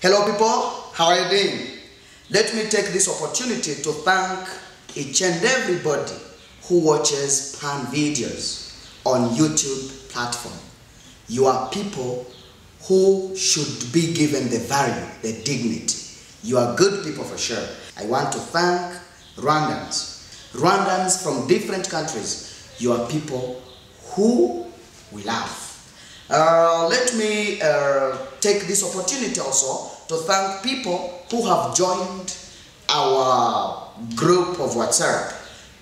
Hello, people. How are you doing? Let me take this opportunity to thank each and everybody who watches Pan videos on YouTube platform. You are people who should be given the value, the dignity. You are good people for sure. I want to thank Rwandans. Rwandans from different countries. You are people who we love. Uh, let me uh, take this opportunity also to thank people who have joined our group of WhatsApp.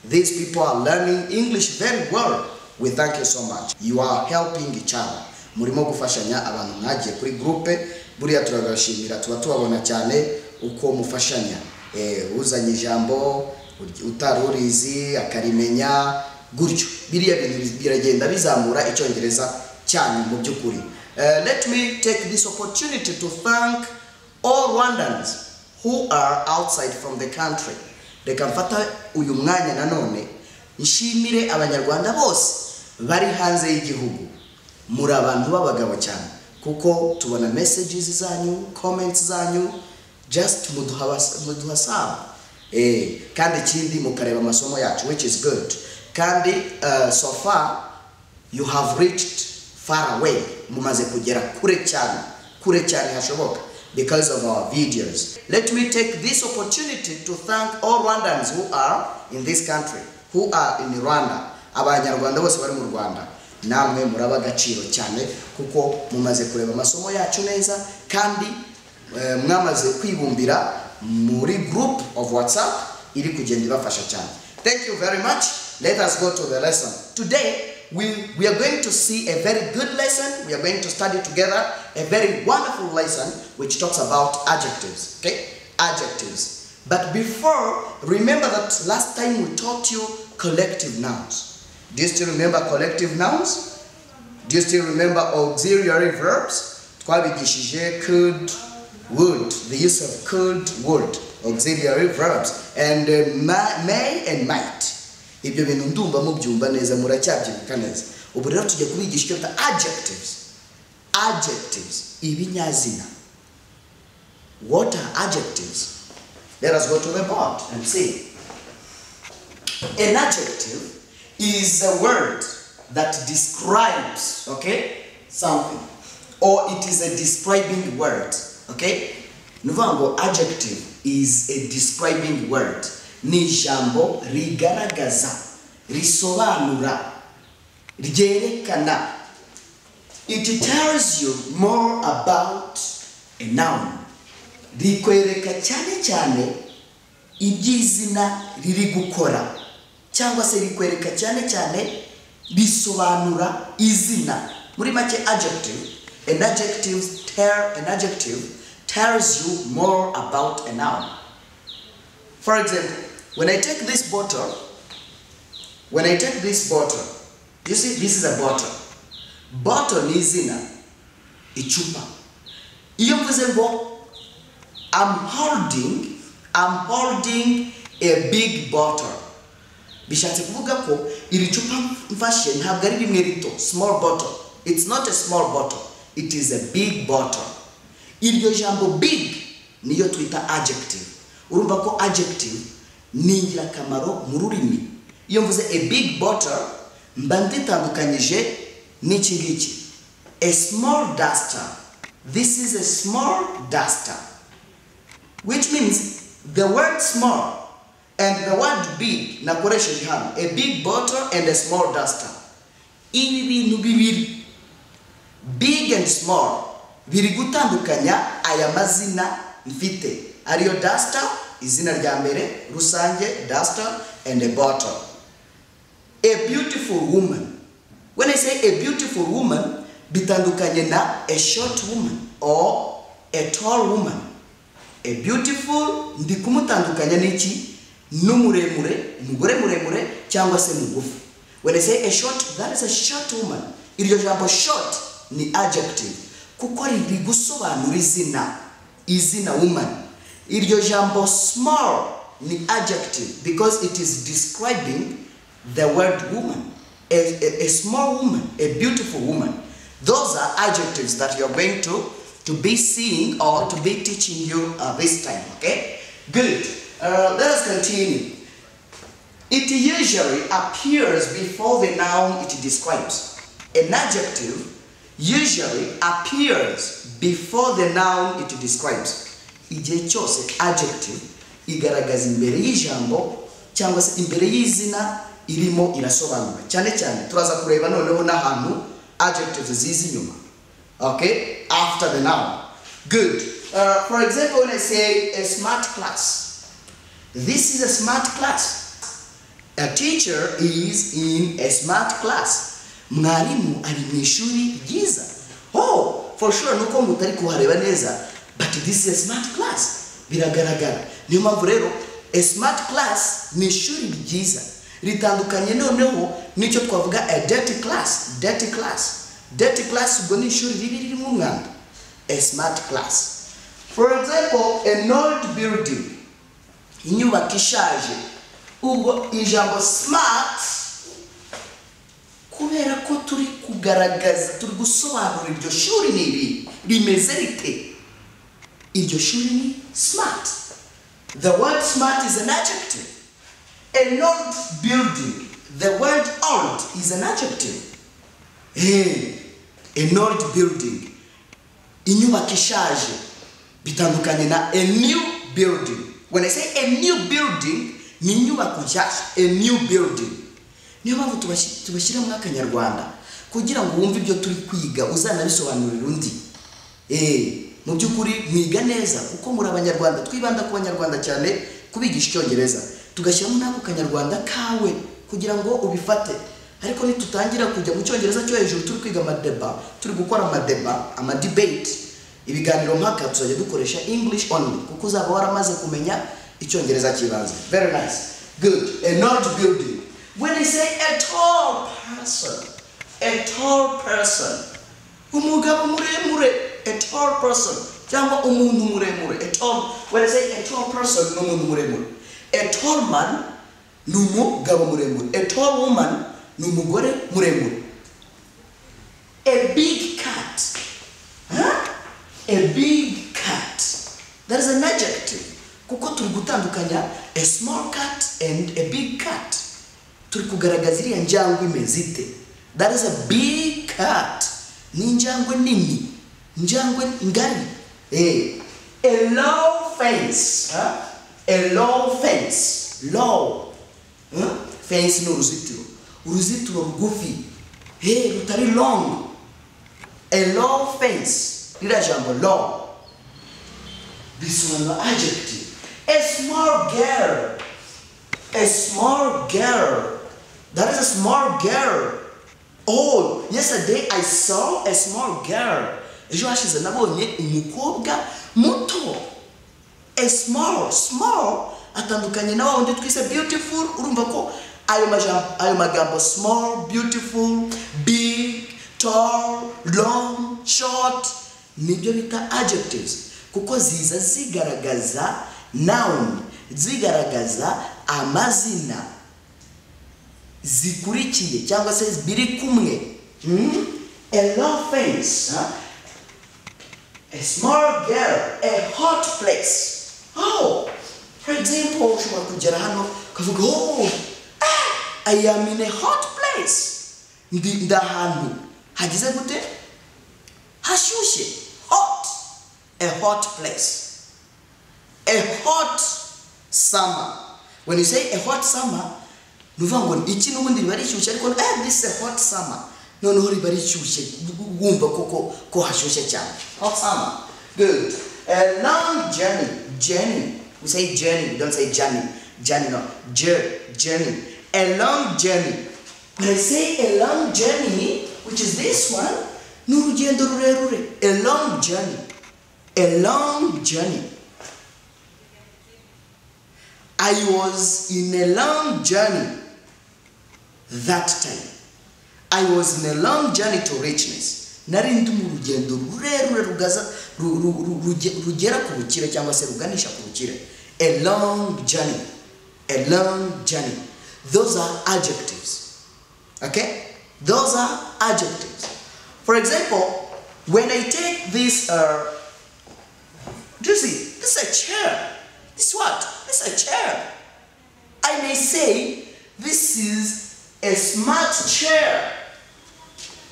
These people are learning English very well. We thank you so much. You are helping each other. Murimo gufashanya abantu mwagiye kuri groupe buriya turabashimira tuba tubabona cyane uko mufashanya eh, uzanye ijambo utari urizi akarimenya gutyo biriya bintu biragenda bizamura icyongereza cyane mu by'ukuri Uh, let me take this opportunity to thank all Rwandans who are outside from the country reka mfata uyu mwanya nanone nshimire abanyarwanda bose bari hanze y'igihugu. Muri abantu b'abagabo cyane kuko tubona messages zanyu comments zanyu just muduhasaba. Eh, kandi ikindi mukareba amasomo yacu which is good. Kandi uh, so far you have reached far away. Mumaze kugera kure cyane kure cyane hashoboka. Because of our videos. Let me take this opportunity to thank all rwandans who are in this country who are in rwanda. Abanyarwanda bose bari mu rwanda. Namwe muraba agaciro cyane kuko mumaze kureba amasomo yacu neza kandi eh, mwamaze kwibumbira muri group of whatsapp iri kugenda ibafasha cyane. Thank you very much. Let us go to the lesson. Today we, we are going to see a very good lesson. We are going to study together a very wonderful lesson which talks about adjectives. Okay? Adjectives. But before, remember that last time we taught you collective nouns. Do you still remember collective nouns? Do you still remember auxiliary verbs? Could, would, the use of could, would, auxiliary verbs, and uh, may and might. Ibyo bintu ndumva mubyumva neza muracyabyibuka neza. Ubu rero tujya kubigisha icyo adjectives. Adjectives. Ibinyazina. What are adjectives? Let us go to the board and see. An adjective is a word that describes okay something. Or it is a describing word okay? Ni ukuvuga ngo adjective is a describing word ni ijambo rigaragaza risobanura ryerekana. It tells you more about a noun. Rikwereka cyane cyane iby'izina riri gukora cyangwa se rikwereka cyane cyane bisobanura izina. Muri make adjective an adjective tell an adjective tells you more about a noun. For example when I take this bottle, when I take this bottle, you see, this is a bottle. Bottle ni izina, ichupa. Iyo mvuze ngo, I'm holding, I'm holding a big bottle. Bishatse kuvuga ko iri cupa mfashe ntabwo ari rimwe small bottle. It's not a small bottle, it is a big bottle. Iryo jambo big niyo twita adjective. Urumva adjective ni ingirakamaro mu rurimi. Iyo mvuze a big bottle mba nditandukanyije n'iki ngiki. A small duster. This is a small duster which means the word small and the word big nakoresheje hano. A big bottle and a small duster. Ibi bintu bibiri big and small biri gutandukanya aya mazina mfite. Ariyo duster izina rya mbere rusange duster and a bottle. A beautiful woman. When i say a beautiful woman bitandukanye na a short woman or a tall woman. A beautiful ndi kumutandukanya n'iki? N'umuremure umugore muremure cyangwa se mugufi. When i say a short that is a short woman. Iryo jambo short ni adjective. Kuko riri gusobanura izina izina woman. Iryo small ni adjective because it is describing the word woman a, a, a small woman a beautiful woman those are adjectives that you're going to to be seeing or to be teaching you uh, this time. Okay? Good. Uh, let us continue. It usually appears before the noun it describes. An adjective usually appears before the noun it describes. Igihe cyose adjective igaragaza imbere y'ijambo cyangwa se imbere y'izina irimo irasobanura. Cyane cyane turaza kureba noneho n'ahantu adjective ziza inyuma. Okay? After the noun. Good. Uh, for example when i say a smart class this is a smart class. A teacher is in a smart class. Mwarimu ari mu ishuri ryiza. Oh for sure nuko mutari kuhareba neza but this is a smart class. Biragaragara. Niyo mpamvu rero a smart class ni ishuri ryiza. Ritandukanye noneho n'icyo twavuga a dirty class. Dirty class. Dirty class ubwo ni ishuri ribi ririmo umwanda a smart class. For example an old building. Inyubako ishaje. Ubwo ijambo smart kubera ko turi kugaragaza turi gusobanura iryo shuri ni iri rimeze rite? Iryo shuri ni smart. The word smart is an adjective. An old building. The word old is an adjective. Hey, an old building. Inyubako ishaje bitandukanye na a new building. When i say a new building ni inyubako nshyashya a new building. Niyo mpamvu tubashyira mu akanyarwanda kugira ngo wumve ibyo turi kwiga uzanabisobanurira undi mu by'ukuri mwiga neza kuko muri abanyarwanda twibanda ku banyarwanda cyane kubigisha icyongereza. Tugashyiramo n'ako kanyarwanda kawe kugira ngo ubifate. Ariko nitutangira kujya mu cyongereza cyo hejuru turi kwiga amadeba turi gukora amadeba amadebate. Ibiganiro mpaka tuzajya dukoresha english only kuko uzaba waramaze kumenya icyongereza cy'ibanze. Very nice. Good. A not building. When you say a tall person a tall person umugabo muremure a tall person. Cyangwa umuntu muremure a tall when I say a tall person ni umuntu muremure a tall man ni umugabo muremure a tall woman ni umugore muremure a big cat. Huh? a big cat. That is an adjective. Kuko turi gutandukanya a small cat and a big cat. Turi kugaragaza iriya njangwe imeze ite that is a big cat. Ni injangwe nini. Injangwe ngari eh. a low fence huh? a low fence low huh? fence ni uruzitiro uruzitiro rugufi hey, rutari long. A low fence. Ririya jambo low bisobanura adjective. A small girl. A small girl. That is a small girl. Oh yesterday i saw a small girl ejo hashize nabonye umukobwa muto small small atandukanye na wundi twise beautiful urumva ko ayo magambo small beautiful big tall long short ni byo bita adjectives kuko ziza zigaragaza noun zigaragaza amazina zikurikiye cyangwa se biri kumwe hmm? a low face? A small girl a hot place. Oh for example ushobora kugera hano ukavuga oh i am in a hot place. Ndi ndi ahantu hagize gute hashyushye hot? A hot place. A hot summer. When you say a hot summer ni ukuvuga ngo iki eh this is a hot summer noneho riba rishyushye wumva koko ko hashyushye cyane hot summer good. Uh, a long journey journey we say journey we don't say journey journey no. Journey a long journey when I say a long journey which is this one a long journey a long journey I was in a long journey that time. I was in a long journey to richness. Nari ndi mu rugendo rurerure rugaza ru- ru- ru- ruge- rugera ku bukire cyangwa se ruganisha ku bukire. A long journey. A long journey. Those are adjectives. Okay? Those are adjectives. For example, when I take this, uh, do you see? This is a chair. This what? This is a chair. I may say this is a smart chair.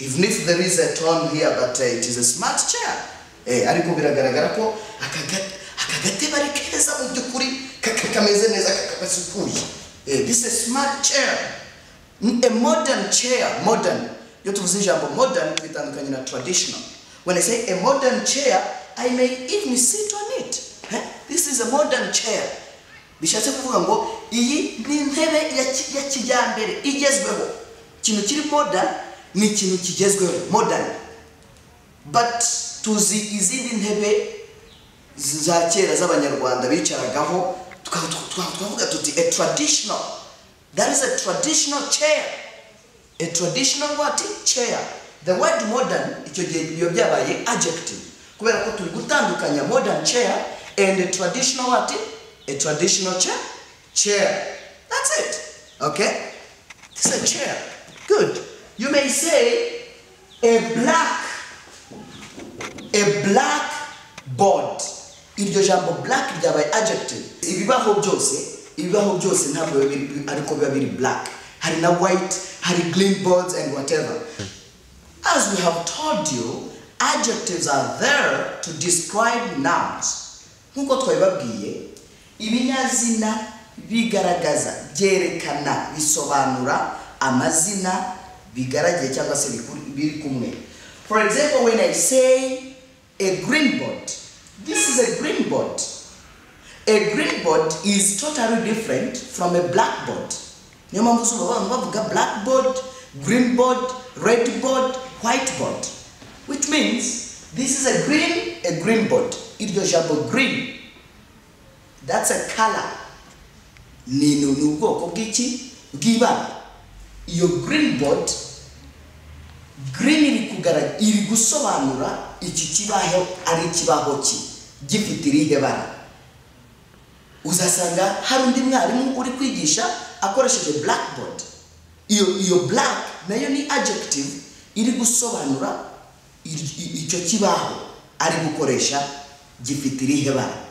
Even if there is a tone here, but uh, it is a smart chair. Eh, ariko biragaragara ko aka ga- aka gatebe ari keza mu by'ukuri Eh, this is a smart chair. A modern chair, modern. Iyo tuvuze ijambo modern bitandukanye na traditional. When I say a modern chair, I may even sit on it. Eh? This is a modern chair. Bishatse kuvuga ngo iyi ni intebe ya ki- ya kijyambere igezweho. Ikintu kiri modern ni ikintu kigezweho modern. But tuzi izindi ntebe za kera z'abanyarwanda bicaragaho tukavuga tuti a traditional. That is a traditional chair. A traditional what? Chair. The word modern icyo gihe biba byabaye adjective. Kubera ko turi gutandukanya modern chair and traditional what? A traditional chair? Chair. That's it. Okay? It's a chair. Good. You may say a black a black board. Iryo jambo black ryabaye adjective. If ibibaho byose ibibaho byose ntabwo biba biri- ariko biba biri black. Hari na white hari green boards and whatever. As we have told you adjectives are there to describe nouns ibinyazina bigaragaza byerekana bisobanura amazina bigaragiye cyangwa se biri kumwe. For example when i say a green board this is a green board. A green board is totally different from a blackboard niyo mpamvu usumva bavuga blackboard green board red board white board. Which means this is a green a green board. Iryo jambo green that's a color. Ni ni ubwoko bw'iki bw'ibara iyo green board green iri kugaragara iri gusobanura iki kibaho ari ikibaho ki gifite irihe bara uzasanga hari undi mwarimu uri kwigisha akoresheje blackboard. Iyo iyo black na yo ni adjective iri gusobanura icyo kibaho ari gukoresha gifite irihe bara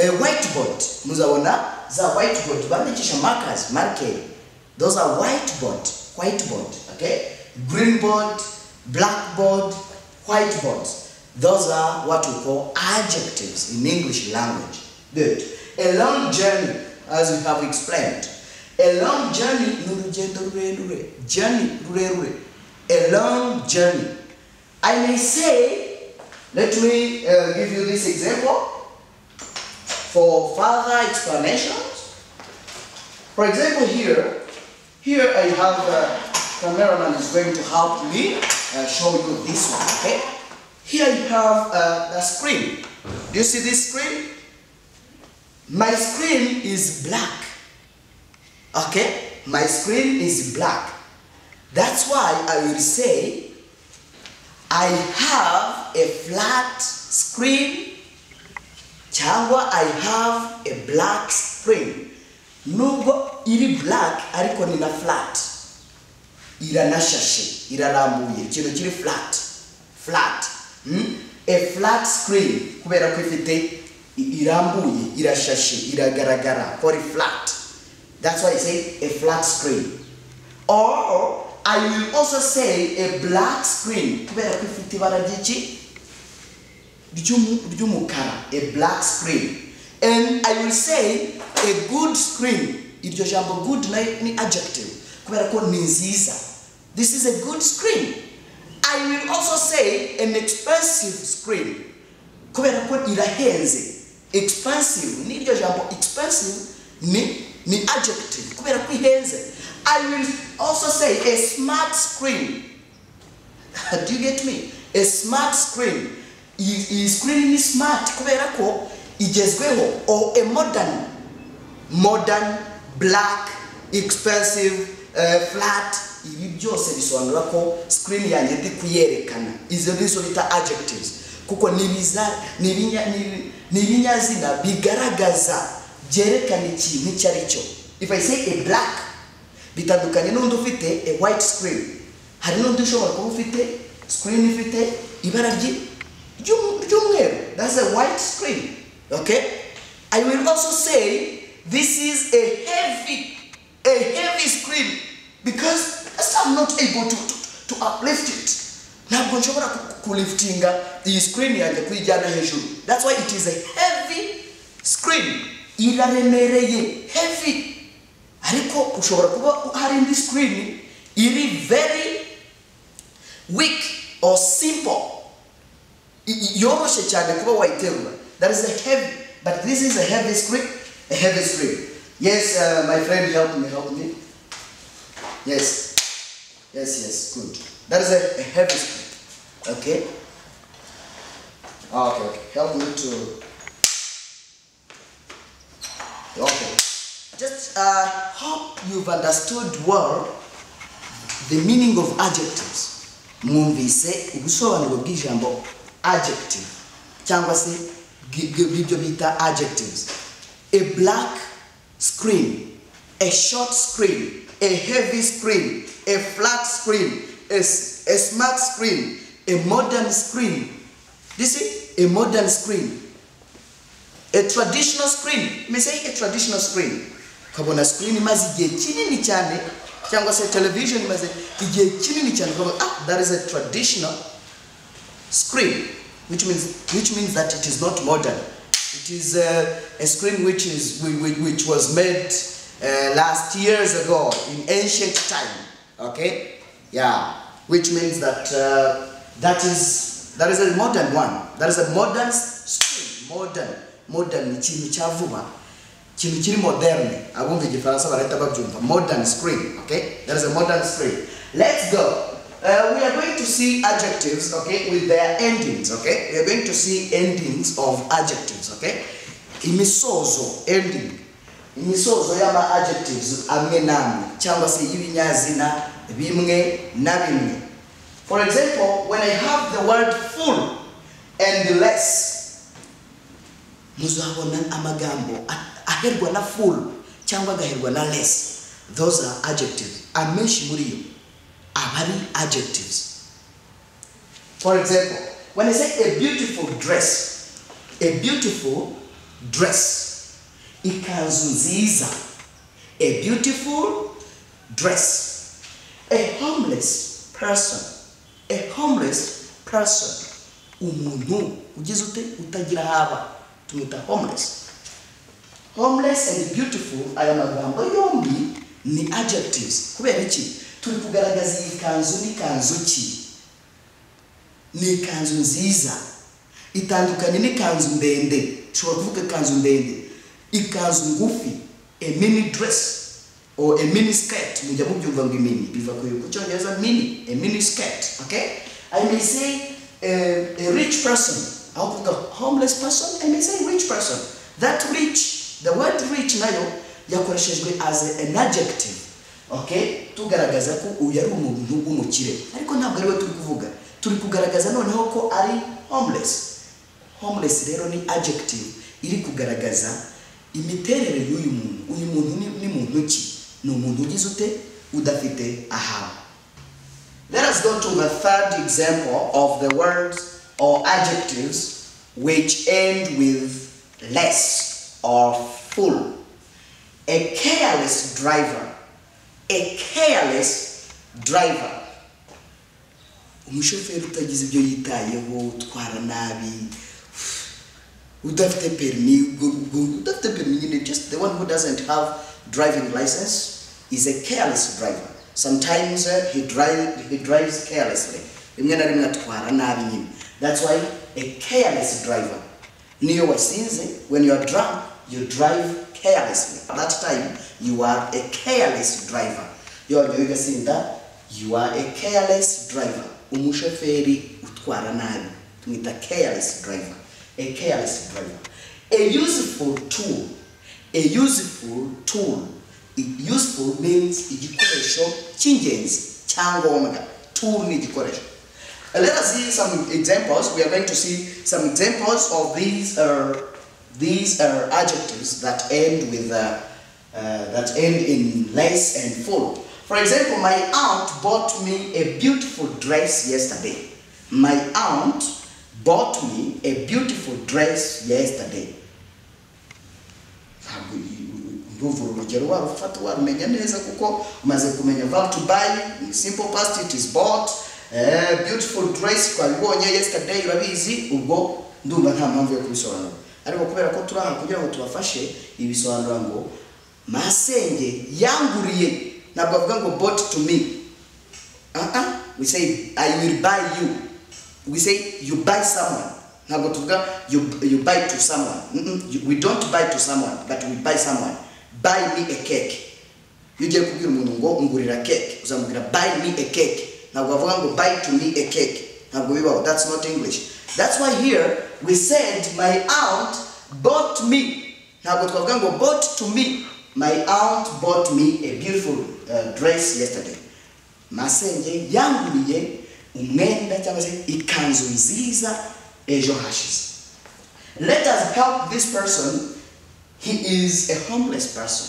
whiteboard. Muzabona za whiteboard. Bandikisha markers marker. Those are whiteboard whiteboard okay? Green board blackboard whiteboard those are what we call adjectives in english language. Good. A long journey as we have explained. A long journey journey a long journey. I may say let me uh, give you this example for further explanations. For example, here, here I have uh, cameraman is going to help me uh, show you this one. Okay, here you have uh, the screen. Do you see this screen? My screen is black. Okay, my screen is black. That's why I will say I have a flat screen cyangwa I have a black screen nubwo iri black ariko ni na flat. Iranashashe irarambuye. Ikintu kiri flat. Flat. Mm? a flat screen kubera ko ifite irambuye irashashe iragaragara ari flat. That's why I say a flat screen or I will also say a black screen kubera ko ifite ibara ry'iki? Ry'umukara a black screen. And i will say a good screen. Iryo jambo good na yo ni adjective. Kubera ko ni nziza. This is a good screen. I will also say an expensive screen. Kubera ko irahenze expensive n'iryo jambo expensive ni ni adjective. Kubera ko ihenze. I will also say a smart screen. Do you get me? A smart screen. Iyi screen ni smart kubera ko igezweho or a modern modern black expensive uh, flat ibi byose bisobanura ko screen yanjye ndi kuyerekana. Izo nizo bita adjectives. Kuko ni ibinyazina bigaragaza byerekana ikintu icyo ari cyo. If i say a black bitandukanye n'undi ufite a white screen. Hari n'undi ushobora kuba ufite screen ifite ibara ryi- ry'umweru that's a white screen okay? I will also say this is a heavy a heavy screen because i'm not able to, to, to uplift it. Ntabwo nshobora ku- kuliftinga iyi screen yanjye kuyijyana hejuru. That's why it is a heavy screen. Iraremereye heavy. Ariko ushobora kuba hari indi screen iri very weak or simple. Yoroshye cyane kuba wayiterura that is a heavy but this is a heavy script a heavy script. Yes uh, my friend help me help me. Yes yes yes good. That is a, a heavy script okay? Okay okay. Help me to okay. Just uh, hope you've understood well the meaning of adjectives. Mwumvise ubusobanuro bw'ijambo adjective cyangwa se bw'i- bw'i- bw'ibyo bita adjectives. A black screen a short screen a heavy screen a flat screen a, a smart screen a modern screen. You see? A modern screen. A traditional screen. Say a traditional screen. Ukabona screen imaze igihe kinini cyane cyangwa se television imaze igihe kinini cyane ah that is a traditional screen. Which means which means that it is not modern. It is uh, a screen which is whi- whi- which was made uh, last years ago in ancient time okay? Yeah. Which means that uh, that is that is a modern one. That is a modern screen. Modern. Modern. Cya vuba ikintu kiri moderne abumva igifaransa barahita babyumva modern screen okay? That is a modern screen. Let's go uh, we are going to see adjectives okay with their endings okay? We are going to see endings of adjectives okay? Imisozo ending. Imisozo y'ama adjectives amwe n'amwe cyangwa se y'ibinyazina bimwe na for example when i have the word full and less muzabona amagambo aherwa na full cyangwa agaherwa na less. Those are adjectives. Amenshi muri aba very adjectives. For example when i say a beautiful dress a beautiful dress ikanzu nziza a beautiful dress. A homeless person. A homeless person. Umuntu ugize ute utagira haba. Tumwita homeless. Homeless and beautiful aya magambo yombi ni adjectives. Kubera iki turi kugaragaza iyi kanzu ni kanzu ki? Ni ikanzu nziza. Itandukanye n'ikanzu ndende. Ushobora kuvuga ikanzu ndende. Ikanzu ngufi a mini dress or a mini skirt. Mujya mubyumva ngo imini biva ku cyongereza mini a mini skirt okay? I may say a, a rich person. Aho kuvuga homeless person i may say rich person. That rich the word rich nayo yakoreshejwe as an adjective tugaragaza ko uyu ari umuntu w'umukire. Ariko ntabwo ari we turi kuvuga. Turi kugaragaza noneho ko ari homeless. Homeless rero ni adjective. Iri kugaragaza imiterere y'uyu muntu. Uyu muntu ni, muntu ki? Ni umuntu ugize ute? Udafite ahawe let us go to the third example of the words or adjectives which end with less or full. A careless driver a careless driver. Umushoferi utagize ibyo yitayeho utwara nabi udafite perimi udafite perimi nyine just the one who doesn't have driving license is a careless driver. Sometimes uh, he, drive, he drives carelessly. Rimwe na rimwe atwara nabi nyine. That's why a careless driver. Niyo wasinze when you are drunk you drive carelessly at that time you are a careless driver. Yongewe ugasinda you are a careless driver. Umushoferi utwara nabi. Tumwita careless driver. A careless driver. A useful tool. A useful tool. I- useful means igikoresho cy'ingenzi cyangombwa tool ni igikoresho. Let us see some examples. We are going to see some examples of these uh, these are adjectives that end with uh, uh, that end in less and full. For example, my aunt bought me a beautiful dress yesterday. my aunt bought me a beautiful dress yesterday neza kuko kumenya to buy simple past it is bought uh, beautiful dress yesterday urabizi ariko kubera ko turi ahantu kugira ngo tubafashe ibisobanura ngo masenge yanguriye. Ntabwo avuga ngo bought to me. Uh-uh. we say i will buy you. We say you buy someone. Ntabwo tuvuga you, you buy to someone. Mm-mm. You- we don't buy to someone but we buy someone. Buy me a cake. Iyo ugiye kubwira umuntu ngo ngurira cake uzamubwira buy me a cake. Ntabwo bavuga ngo buy to me a cake. Ntabwo bibaho. That's not english that's why here we said my aunt bought me. Ntabwo twavuga ngo bought to me. My aunt bought me a beautiful uh, dress yesterday. Masenge yanguriye umwenda cyangwa se ikanzu nziza ejo hashize let us help this person. He is a homeless person.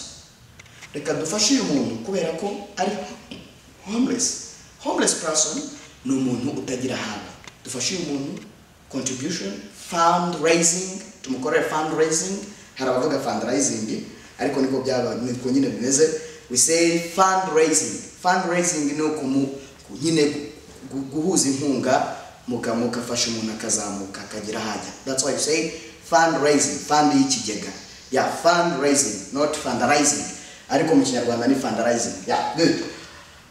Reka dufashe uyu muntu kubera ko ari homeless. Homeless person ni umuntu utagira ahantu dufashe uyu muntu contribution fundraising. Tumukorere fundraising. Hari abavuga fundraising ariko niko byaba niko nyine bimeze. We say fundraising. Fundraising ni ukumu nyine gu- guhuza inkunga muka mukafasha umuntu akazamuka akagira hajya that's why you say fundraising. Fund y'ikigega. Yeah fundraising not fundraising. Ariko mu kinyarwanda ni fundraising. Yeah good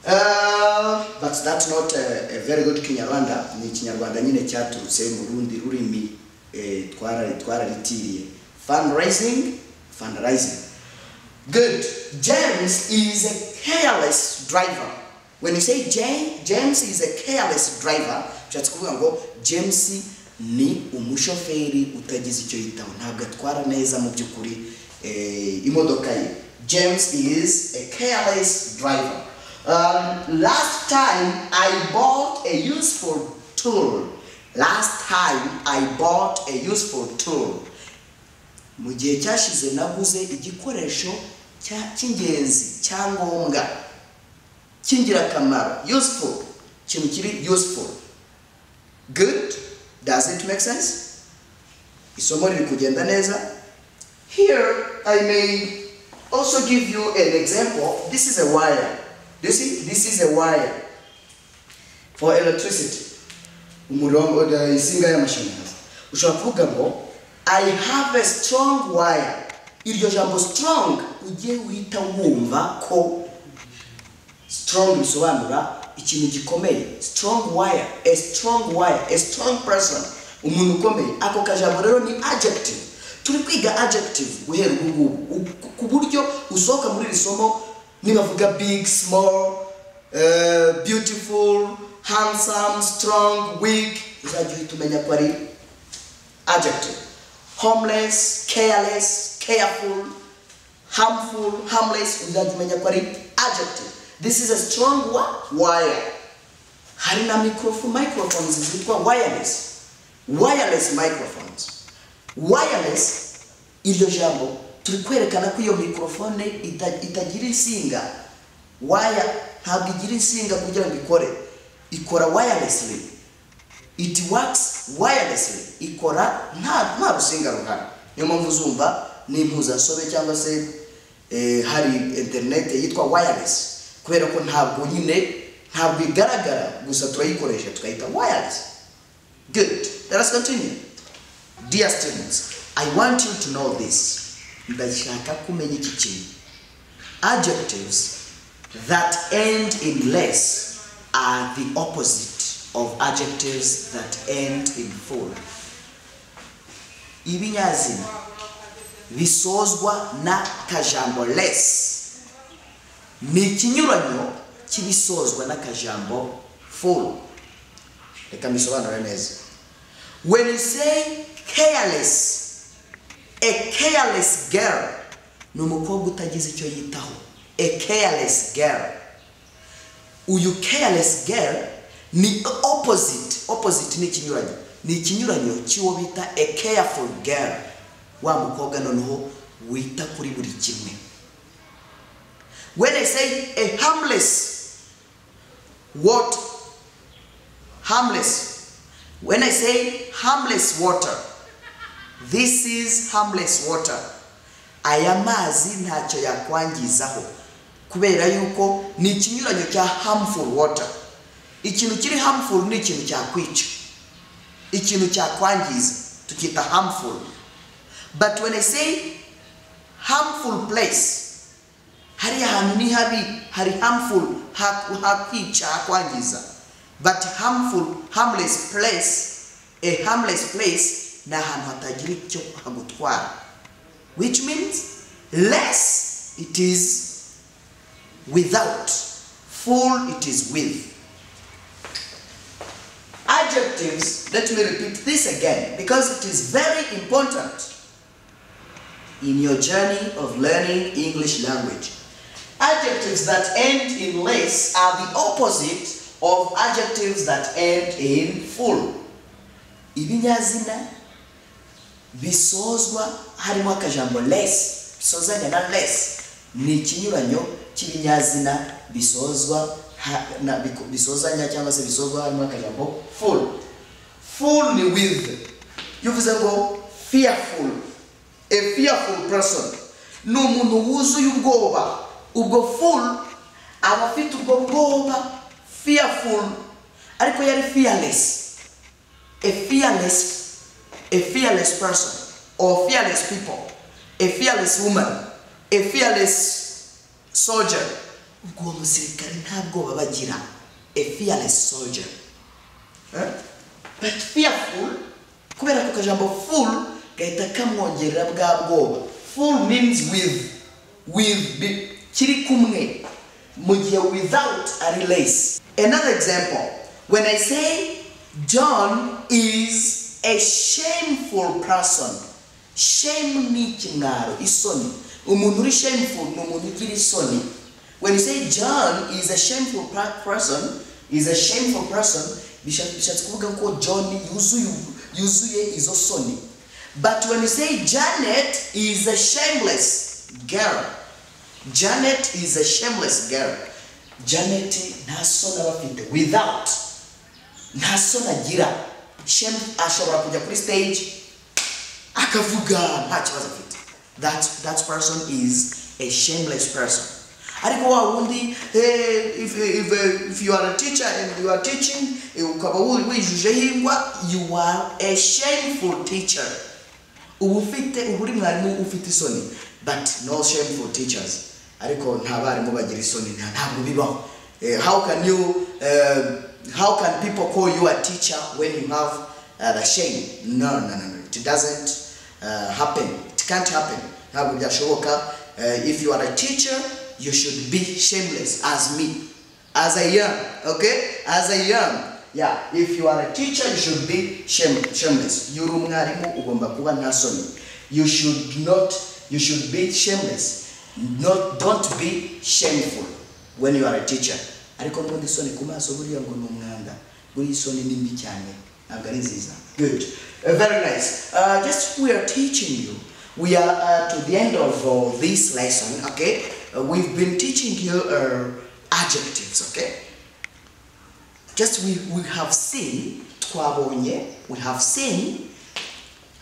but that's not a, very good kinyarwanda. Ni ikinyarwanda nyine cyaturutse mu rundi rurimi eh, twara- twararitiriye fundraising fundraising. Good. James is a careless driver. When you say james is a careless driver bishatse kuvuga ngo james ni umushoferi utagize icyo yitaho. Ntabwo atwara neza mu by'ukuri eh, imodoka ye. James is a careless driver. Um, last time i bought a useful tool. Last time i bought a useful tool. Mu gihe cyashize naguze igikoresho cy'ingenzi cya ngombwa. Cy'ingirakamaro useful ikintu kiri useful good? Does it make sense? Isomo riri kugenda neza. Here i may also give you an example. This is a wire you see this is a wire for electricity. Insinga y'amashanyarazi ushobora kuvuga ngo i have a strong wire. Iryo jambo strong ujye uhita wumva ko strong bisobanura ikintu gikomeye. Strong wire a strong wire a strong person umuntu ukomeye. Ako kajambo rero ni adjective. Turi kwiga adjective guhera ubu ngubu. Ku buryo usohoka muri iri somo nibavuga big small uh, beautiful handsome strong weak. Uzajya uhita umenya ko adjective. Homeless careless careful harmful harmless. Uzajya umenya ko ari adjective. This is a strong wire. Hari na microphone microphones zitwa wireless. Wireless microphones. Wireless. Iryo jambo turi kwerekana ko iyo ita- itagira insinga. Wire ntabwo igira insinga kugira ngo ikore. Ikora wirelessly it works wirelessly ikora nta rusinga ruhari. Niyo mpamvu uzumva n'impuzasobe cyangwa se eh, hari interineti yitwa wireless. Kubera ko ntabwo nyine ntabwo igaragara gusa turayikoresha tukayita wireless. Good. Let us continue. Dear students i want you to know this. Ndashaka kumenya iki kintu adjectives that end in less are the opposite of adjectives that end in full. Ibinyazina bisozwa n'akajambo less. Ni ikinyuranyo kibisozwa n'akajambo full. Reka mbisobanure neza when you say careless a careless girl. Ni umukobwa utagize icyo yitaho. A careless girl. Uyu careless girl ni opposite. Opposite ni ikinyuranyo. Ni ikinyuranyo cy'uwo bita a careful girl. Wa mukobwa noneho wita kuri buri kimwe. When I say a harmless what? Harmless. When i say harmless water this is harmless water. Aya mazi ntacyo yakwangizaho kubera yuko ni ikinyuranyo cya harmful water. Ikintu kiri harmful ni ikintu cyakwica ikintu cyakwangiza tukita harmful. But when i say harmful place hariya hantu ni habi hari harmful ha- hakwica hakwangiza but harmful harmless place a harmless place ni ahantu hatagira icyo hagutwara which means less it is without full it is with. Adjectives let me repeat this again because it is very important in your journey of learning english language. Adjectives that end in less are the opposite of adjectives that end in full. Ibinyazina bisozwa harimo akajambo less bisozanya na less. Ni ikinyuranyo cy'ibinyazina bisozwa bisozanya cyangwa se bisozwa harimo akajambo full. Full ni with. Iyo uvuze ngo fearful. A fearful person. Ni umuntu wuzuye ubwoba. Ubwo full aba afite ubwo bwoba fearful. Ariko yari fearless. A fearless a fearless person or fearless people a fearless woman a fearless soldier ubwo musirikare nta bwoba bagira a fearless soldier. Eh? but fearful kubera ko kajambo full gahita kamwongerera bwa bwoba. Full means with with kiri kumwe. Mu gihe without ari less another example when i say john is a shameful person. Shame ni ikimwaro isoni umuntu uri shameful ni umuntu ugira isoni when you say john is a shameful per- person is a shameful person bisha- bishatse kuvuga ko john yuzuye izo soni but when you say janet is a shameless girl janet is a shameless girl. Janet nta soni aba afite without nta soni agira shame ashobora kujya kuri stage. Akavuga nta kibazo afite that, that person is a shameless person. Ariko wa wundi eh, if, if, eh, if you are a teacher and you are teaching eh, ukaba wi- wijujeho ingwa you are a shameful teacher. Uba ufite uba uri mwarimu ufite isoni. But no shameful teachers. Ariko nta barimu bagira isoni nta- ntabwo bibaho. How can you uh, how can people call you a teacher when you have uh, the shame? No no no no. It doesn't uh, happen. It can't happen. Uh, if you are a teacher you should be shameless as me. As I am okay? As I am. Yeah if you are a teacher you should be shame, shameless. Nta you should not you should be shameless. Not don't be shameful when you are a teacher ariko buriya ngo isoni cyane. Ntabwo ari nziza. Good. Uh, very nice. Uh, just we are teaching you. We are uh, to the end of uh, this lesson okay? Uh, we've been teaching you uh, adjectives okay? Just we, we have seen twabonye we have seen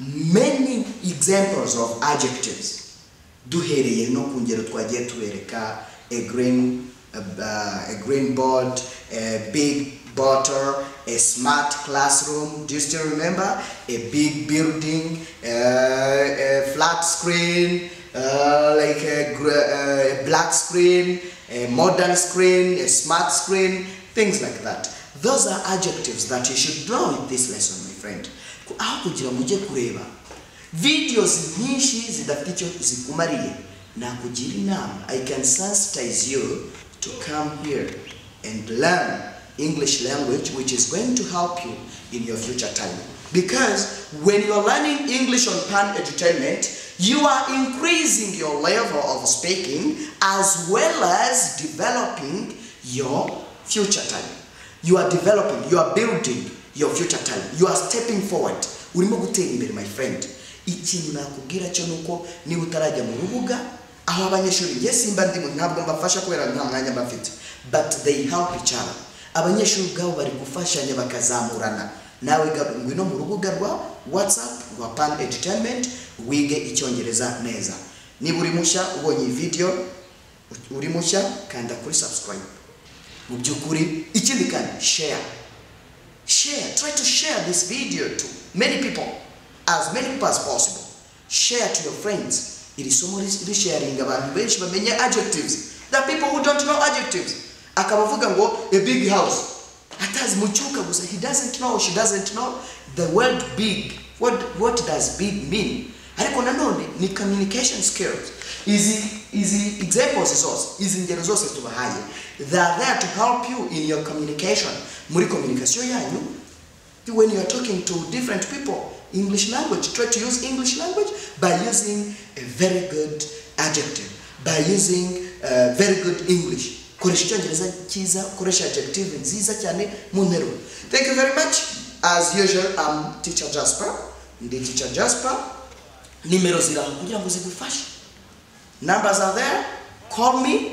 many examples of adjectives. Duhereye no ku twagiye tubereka a green a, a green board a big bottle a smart classroom. Do you still remember? A big building uh, a flat screen uh, like a, uh, a black screen a modern screen a smart screen things like that. Those are adjectives that you should know in this lesson my friend. Aho kugira ngo ujye videos nyinshi zidafite icyo inama i can sensitize you to come here and learn english language which is going to help you in your future time. Because when you are learning english on pan entertainment you are increasing your level of speaking as well as developing your future time. You are developing you are building your future time. You are stepping forward. Urimo my friend ikintu nakubwira cyo nuko niba utarajya aho abanyeshuri njye simba ndimo ntabwo mbafasha kubera nta mwanya mbafite. But they help each other. Abanyeshuri ubwabo bari gufashanya bakazamurana. Nawe ngwino mu rubuga rwa whatsapp rwa pan entertainment wige icyongereza neza. Niba uri mushya ubonye iyi video uri mushya kanda kuri subscribe. Mu by'ukuri ikindi kandi share. Share try to share this video to many people as many people as possible. Share to your friends. Iri somo ri- risharinga abantu benshi bamenya adjectives. The people who don't know adjectives. Akabavuga ngo a big house. Atazi mucyuka gusa. He doesn't know she doesn't know. The word big what, what does big mean? Ariko nanone ni communication skills. Izi izi examples zose izi ngero zose tubahaye they are there to help you in your communication. Muri communication yanyu when you are talking to different people english language. Try to use english language by using a very good adjective. By using uh, very good english. Koresha icyongereza cyiza koresha adjective nziza cyane mu nteruro thank you very much. As usual I'm teacher jasper. Ndi teacher jasper. Nimero ziraho kugira ngo zigufashe. Numbers are there. Call me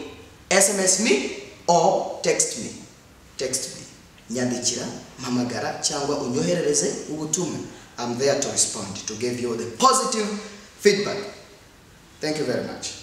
sms me or text me. Text me. Nyandikira mpamagara cyangwa unyoherereze ubutumwa. I'm there to respond to give you the positive feedback. Thank you very much